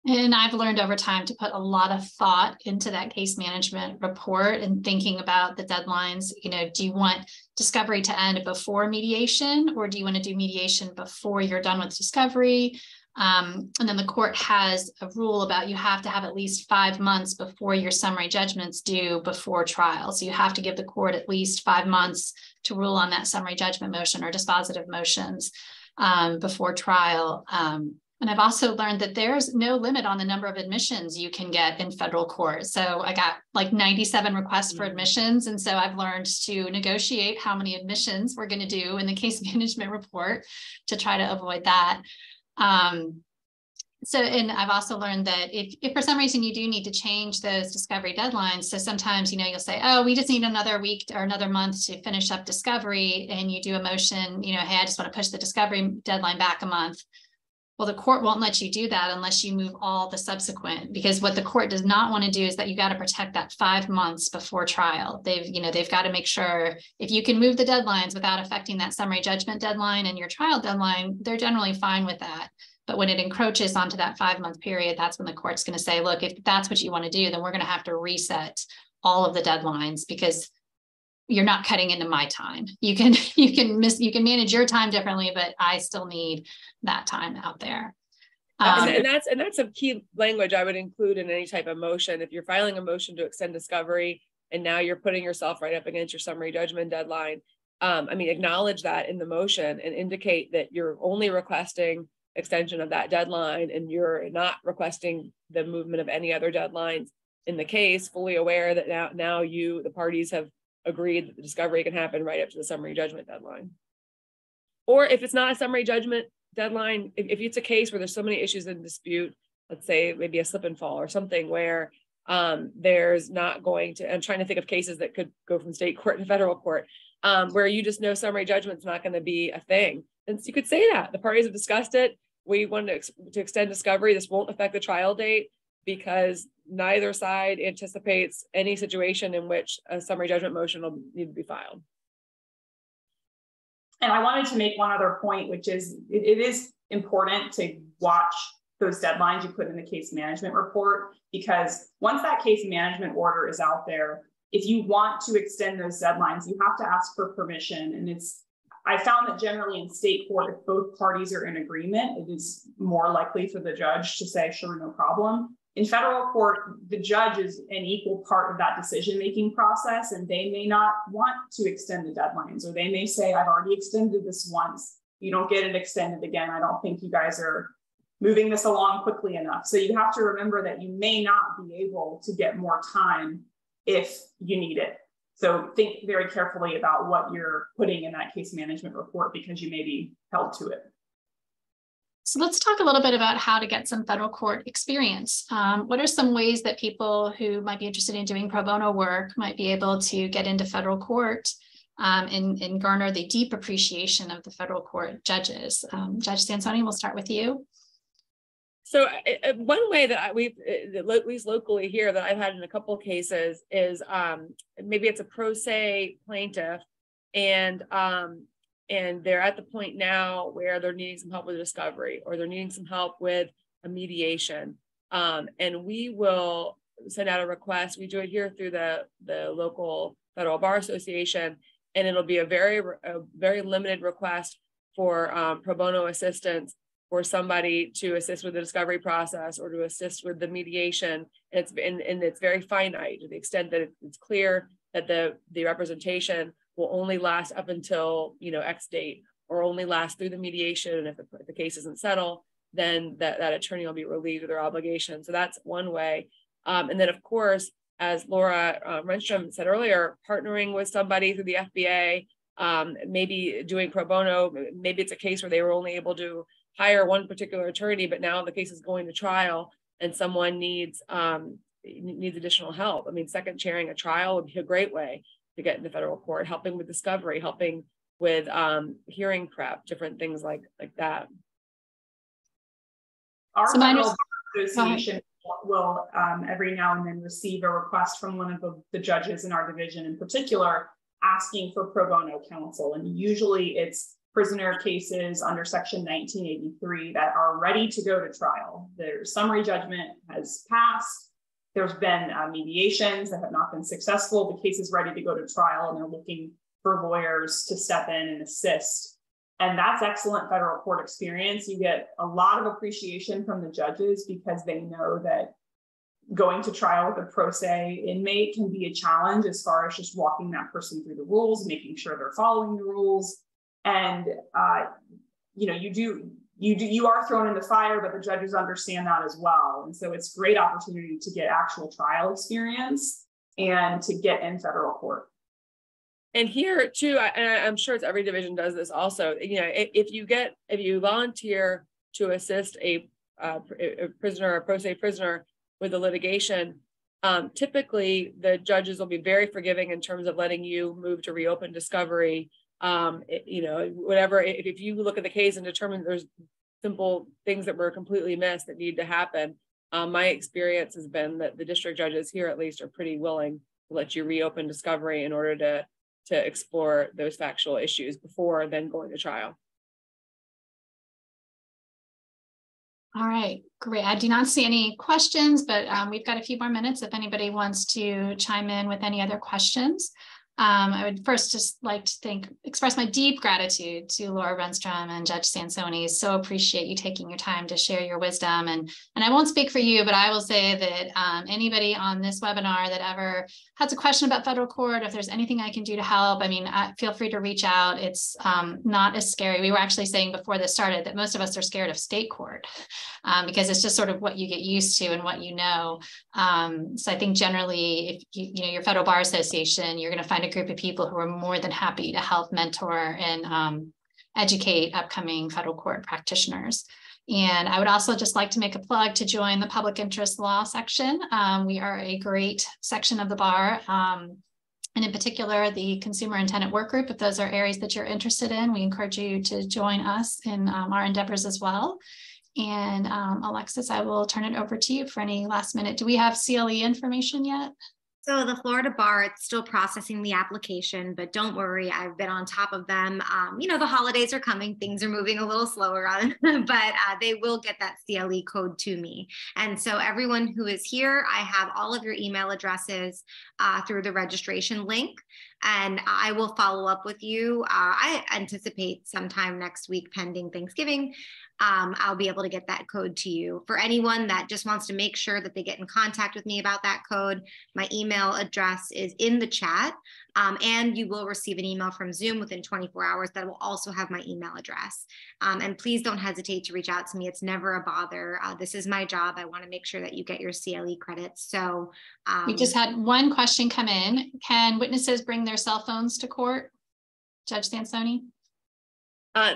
And I've learned over time to put a lot of thought into that case management report and thinking about the deadlines. You know, do you want discovery to end before mediation, or do you want to do mediation before you're done with discovery? Um, and then the court has a rule about you have to have at least five months before your summary judgments due before trial. So you have to give the court at least five months to rule on that summary judgment motion or dispositive motions um, before trial. Um, and I've also learned that there's no limit on the number of admissions you can get in federal court. So I got like 97 requests for mm-hmm. admissions. And so I've learned to negotiate how many admissions we're going to do in the case management report to try to avoid that. Um, so, and I've also learned that if, if for some reason you do need to change those discovery deadlines, so sometimes, you know, you'll say, oh, we just need another week or another month to finish up discovery. And you do a motion, you know, hey, I just want to push the discovery deadline back a month well, the court won't let you do that unless you move all the subsequent, because what the court does not want to do is that you got to protect that five months before trial. They've, you know, they've got to make sure if you can move the deadlines without affecting that summary judgment deadline and your trial deadline, they're generally fine with that. But when it encroaches onto that five month period, that's when the court's going to say, look, if that's what you want to do, then we're going to have to reset all of the deadlines because you're not cutting into my time. You can you can miss you can manage your time differently, but I still need that time out there. Um, and that's and that's a key language I would include in any type of motion. If you're filing a motion to extend discovery and now you're putting yourself right up against your summary judgment deadline, um, I mean, acknowledge that in the motion and indicate that you're only requesting extension of that deadline and you're not requesting the movement of any other deadlines in the case, fully aware that now now you the parties have agreed that the discovery can happen right up to the summary judgment deadline. Or if it's not a summary judgment deadline, if, if it's a case where there's so many issues in dispute, let's say maybe a slip and fall or something where um, there's not going to, I'm trying to think of cases that could go from state court to federal court, um, where you just know summary judgment's not going to be a thing. And so you could say that the parties have discussed it. We want to, ex to extend discovery. This won't affect the trial date because neither side anticipates any situation in which a summary judgment motion will need to be filed. And I wanted to make one other point, which is it, it is important to watch those deadlines you put in the case management report, because once that case management order is out there, if you want to extend those deadlines, you have to ask for permission. And it's, I found that generally in state court, if both parties are in agreement, it is more likely for the judge to say, sure, no problem. In federal court, the judge is an equal part of that decision making process, and they may not want to extend the deadlines, or they may say, I've already extended this once. You don't get it extended again. I don't think you guys are moving this along quickly enough. So you have to remember that you may not be able to get more time if you need it. So think very carefully about what you're putting in that case management report because you may be held to it. So let's talk a little bit about how to get some federal court experience. Um, what are some ways that people who might be interested in doing pro bono work might be able to get into federal court um, and, and, garner the deep appreciation of the federal court judges? Um, Judge Sansone, we'll start with you. So uh, uh one way that I, we've, uh, at least locally here, that I've had in a couple of cases is um, maybe it's a pro se plaintiff and um, and they're at the point now where they're needing some help with discovery or they're needing some help with a mediation. Um, and we will send out a request. We do it here through the the local federal bar association and it'll be a very a very limited request for um, pro bono assistance for somebody to assist with the discovery process or to assist with the mediation. And it's and, and it's very finite to the extent that it's clear that the the representation will only last up until you know X date or only last through the mediation. And if the, if the case isn't settled, then that, that attorney will be relieved of their obligation. So that's one way. Um, and then of course, as Laura uh, Renstrom said earlier, partnering with somebody through the FBA um, maybe doing pro bono. Maybe it's a case where they were only able to hire one particular attorney, but now the case is going to trial and someone needs um, needs additional help. I mean, second chairing a trial would be a great way to get into federal court, helping with discovery, helping with um, hearing prep, different things like like that. Our so federal association will um, every now and then receive a request from one of the, the judges in our division in particular asking for pro bono counsel. And usually it's prisoner cases under Section 1983 that are ready to go to trial. Their summary judgment has passed. There's been uh, mediations that have not been successful. The case is ready to go to trial, and they're looking for lawyers to step in and assist. And that's excellent federal court experience. You get a lot of appreciation from the judges because they know that going to trial with a pro se inmate can be a challenge as far as just walking that person through the rules, making sure they're following the rules. And uh, you know, you do you do you are thrown in the fire, but the judges understand that as well. And so it's great opportunity to get actual trial experience and to get in federal court. And here too, I, and I'm sure it's every division does this also. You know, if, if you get if you volunteer to assist a, a prisoner, a pro se prisoner with the litigation, um, typically the judges will be very forgiving in terms of letting you move to reopen discovery. Um, it, you know, whatever, if, if you look at the case and determine there's simple things that were completely missed that need to happen, um, my experience has been that the district judges here at least are pretty willing to let you reopen discovery in order to to explore those factual issues before then going to trial. All right, great. I do not see any questions, but um, we've got a few more minutes if anybody wants to chime in with any other questions. Um, I would first just like to thank, express my deep gratitude to Laura Renstrom and Judge Sansone. So appreciate you taking your time to share your wisdom. And, and I won't speak for you, but I will say that um, anybody on this webinar that ever has a question about federal court, if there's anything I can do to help, I mean, uh, feel free to reach out. It's um, not as scary. We were actually saying before this started that most of us are scared of state court um, because it's just sort of what you get used to and what you know. Um, so I think generally, if you, you know, your federal bar association, you're going to find a group of people who are more than happy to help mentor and um, educate upcoming federal court practitioners. And I would also just like to make a plug to join the public interest law section. Um, we are a great section of the bar. Um, and in particular, the consumer and tenant work group, if those are areas that you're interested in, we encourage you to join us in um, our endeavors as well. And um, Alexis, I will turn it over to you for any last minute. Do we have CLE information yet? So the Florida Bar, it's still processing the application, but don't worry, I've been on top of them. Um, you know, the holidays are coming, things are moving a little slower on, but uh, they will get that CLE code to me. And so everyone who is here, I have all of your email addresses uh, through the registration link and I will follow up with you. Uh, I anticipate sometime next week, pending Thanksgiving, um, I'll be able to get that code to you. For anyone that just wants to make sure that they get in contact with me about that code, my email address is in the chat. Um, and you will receive an email from Zoom within 24 hours that will also have my email address. Um, and please don't hesitate to reach out to me. It's never a bother. Uh, this is my job. I want to make sure that you get your CLE credits. So um, we just had one question come in. Can witnesses bring their cell phones to court? Judge Sansone? Uh,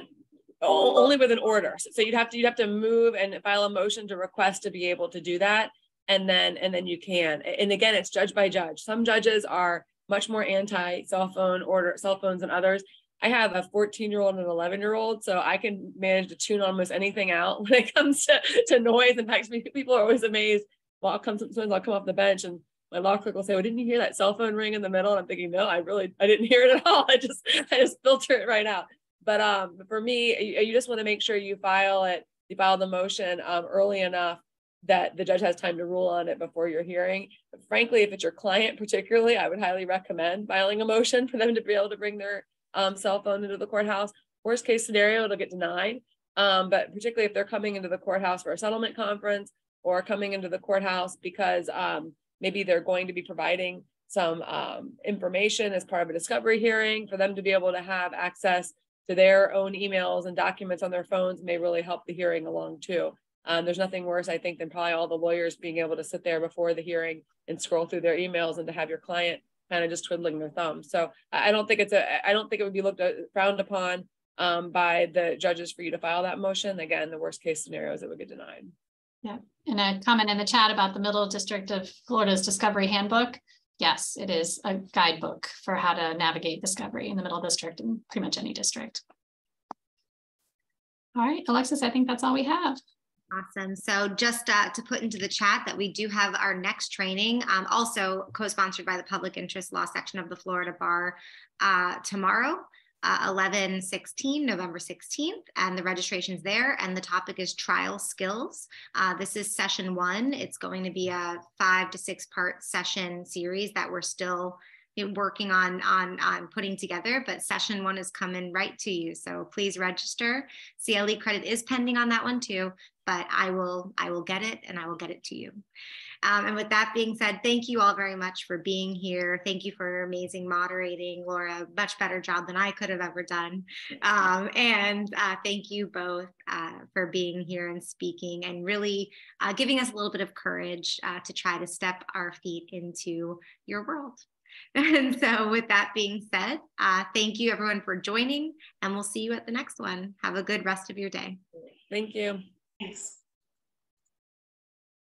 only with an order. So you'd have to you'd have to move and file a motion to request to be able to do that, and then and then you can. And again, it's judge by judge. Some judges are much more anti cell phone order cell phones than others. I have a 14 year old and an 11 year old, so I can manage to tune almost anything out when it comes to, to noise. In fact, people are always amazed. Well, I'll come sometimes I'll come off the bench and my law clerk will say, "Well, didn't you hear that cell phone ring in the middle?" And I'm thinking, "No, I really I didn't hear it at all. I just I just filter it right out." But um, for me, you, you just want to make sure you file it, you file the motion um, early enough that the judge has time to rule on it before your hearing. But frankly, if it's your client particularly, I would highly recommend filing a motion for them to be able to bring their um, cell phone into the courthouse. Worst case scenario, it'll get denied. Um, but particularly if they're coming into the courthouse for a settlement conference or coming into the courthouse because um, maybe they're going to be providing some um, information as part of a discovery hearing for them to be able to have access to their own emails and documents on their phones may really help the hearing along too. Um, there's nothing worse, I think, than probably all the lawyers being able to sit there before the hearing and scroll through their emails and to have your client kind of just twiddling their thumbs. So I don't think it's a, I don't think it would be looked at, frowned upon um, by the judges for you to file that motion. Again, the worst case scenario is it would get denied. Yeah, and a comment in the chat about the Middle District of Florida's Discovery Handbook. Yes, it is a guidebook for how to navigate discovery in the Middle District and pretty much any district. All right, Alexis, I think that's all we have. Awesome. So just uh, to put into the chat that we do have our next training, um, also co-sponsored by the Public Interest Law section of the Florida Bar uh, tomorrow, uh, 11 16, November 16th, and the registration's there. And the topic is trial skills. Uh, this is session one. It's going to be a five to six part session series that we're still working on on on putting together but session one is coming right to you. So please register. Cle credit is pending on that one too but i will i will get it and i will get it to you. Um, and with that being said thank you all very much for being here. Thank you for amazing moderating laura. Much better job than i could have ever done. Um, and uh, thank you both uh, for being here and speaking and really uh, giving us a little bit of courage uh, to try to step our feet into your world And so, with that being said, uh, thank you everyone for joining, and we'll see you at the next one. Have a good rest of your day. Thank you. Thanks.